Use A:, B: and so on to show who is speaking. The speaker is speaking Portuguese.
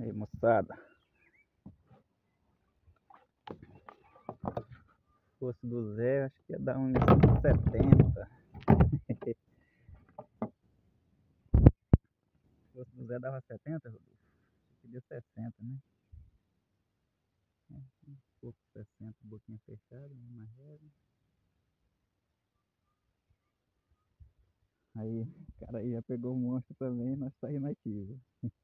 A: Aí moçada. Se Fosse do Zé, acho que ia dar uns 70. Se Fosse do Zé dava 70, Rodolfo? Acho que deu 60, né? É, um pouco 60, boquinha fechada, uma né? mais. É, né? Aí, o cara aí já pegou o monstro também, nós saímos ativos.